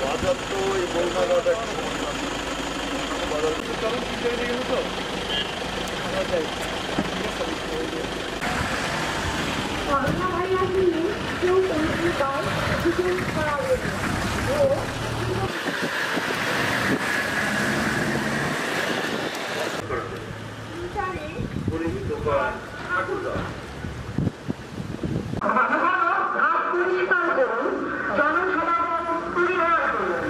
বাজার তো এই বন্যা দেওয়াটা একটা সমস্যা বাজার করোনা ভাইরাস নিয়ে কেউ কোনো প্রকার অভিযোগ না ও ইন্টারে হাত পরিষ্কার করুন জনসমাগম পরিহার করুন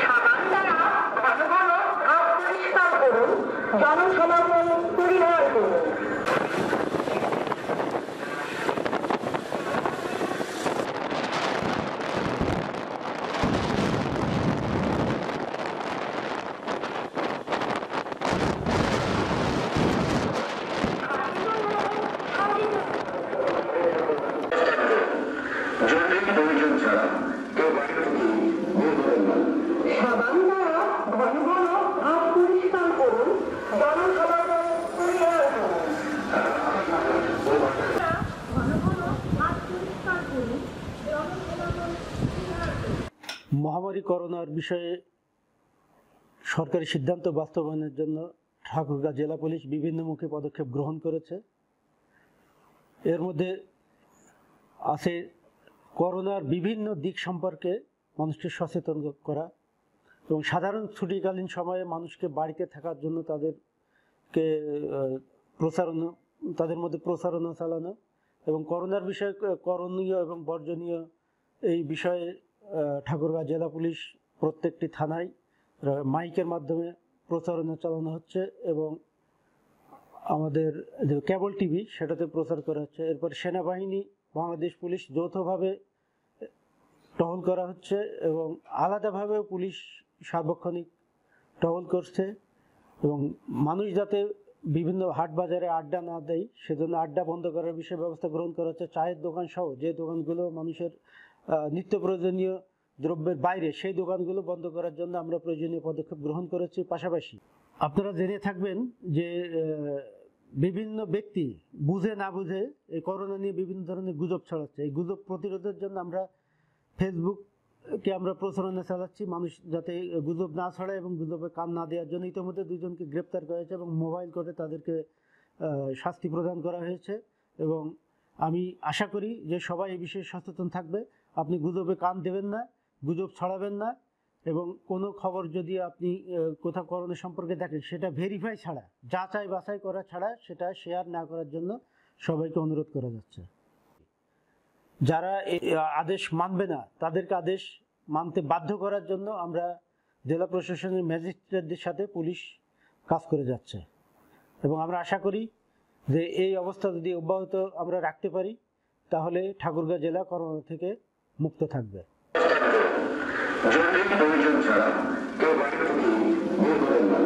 সাবান দ্বারা ঘন ঘন হাত পরিষ্কার করুন জনসমাগম পরিহার করুন জরুরি প্রয়োজন ছাড়া কেউ বাইরে থেকে বের হবেন না সাবান দ্বারা ঘন ঘন হাত পরিষ্কার করুন জনসমাগম পরিহার করুন ঘন ঘন হাত পরিষ্কার করুন জনসমাগম পরিহার করুন মহামারী করোনার বিষয়ে সরকারি সিদ্ধান্ত বাস্তবায়নের জন্য ঠাকুরগাঁ জেলা পুলিশ বিভিন্নমুখী পদক্ষেপ গ্রহণ করেছে। এর মধ্যে আছে করোনার বিভিন্ন দিক সম্পর্কে মানুষকে সচেতন করা এবং সাধারণ ছুটিকালীন সময়ে মানুষকে বাড়িতে থাকার জন্য তাদেরকে প্রচারণা তাদের মধ্যে প্রচারণা চালানো এবং করোনার বিষয়ে, করণীয় এবং বর্জনীয় এই বিষয়ে ঠাকুরগাঁ জেলা পুলিশ প্রত্যেকটি থানায় মাইকের মাধ্যমে প্রচারণা চালানো হচ্ছে এবং আমাদের যে কেবল টিভি সেটাতে প্রচার করা হচ্ছে। এরপর সেনাবাহিনী, বাংলাদেশ পুলিশ যৌথভাবে টহল করা হচ্ছে এবং আলাদাভাবে পুলিশ সার্বক্ষণিক টহল করছে এবং মানুষ যাতে বিভিন্ন হাট বাজারে আড্ডা না দেয়, সেজন্য আড্ডা বন্ধ করার বিষয়ে ব্যবস্থা গ্রহণ করা হচ্ছে। চায়ের দোকান সহ যে দোকানগুলো মানুষের নিত্য প্রয়োজনীয় দ্রব্যের বাইরে সেই দোকানগুলো বন্ধ করার জন্য আমরা প্রয়োজনীয় পদক্ষেপ গ্রহণ করেছি পাশাপাশি। আপনারা জেনে থাকবেন যে বিভিন্ন ব্যক্তি বুঝে না বুঝে এই করোনা নিয়ে বিভিন্ন ধরনের গুজব ছড়াচ্ছে। এই গুজব প্রতিরোধের জন্য আমরা ফেসবুককে আমরা প্রচারণা চালাচ্ছি। মানুষ যাতে গুজব না ছড়ায় এবং গুজবে কান না দেওয়ার জন্য ইতিমধ্যে দুজনকে গ্রেপ্তার করা হয়েছে এবং মোবাইল করে তাদেরকে শাস্তি প্রদান করা হয়েছে। এবং আমি আশা করি যে সবাই এই বিষয়ে সচেতন থাকবে। আপনি গুজবে কান দেবেন না, গুজব ছড়াবেন না, এবং কোনো খবর যদি আপনি কোথাও করোনা সম্পর্কে দেখেন, সেটা ভেরিফাই ছাড়া, যাচাই বাছাই করা ছাড়া সেটা শেয়ার না করার জন্য সবাইকে অনুরোধ করা যাচ্ছে। যারা আদেশ মানবে না, তাদেরকে আদেশ মানতে বাধ্য করার জন্য আমরা জেলা প্রশাসনের ম্যাজিস্ট্রেটদের সাথে পুলিশ কাজ করে যাচ্ছে। এবং আমরা আশা করি যে এই অবস্থা যদি অব্যাহত আমরা রাখতে পারি, তাহলে ঠাকুরগাঁ জেলা করোনা থেকে মুক্ত থাকবে। জরুরি প্রয়োজন ছাড়া কেউ বাইরে না।